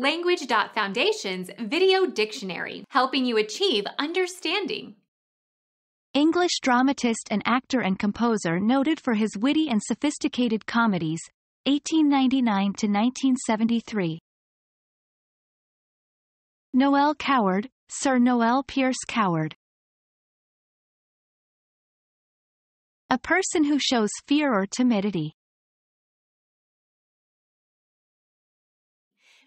Language.Foundation's Video Dictionary, helping you achieve understanding. English dramatist and actor and composer noted for his witty and sophisticated comedies, 1899 to 1973. Noel Coward, Sir Noel Pierce Coward. A person who shows fear or timidity.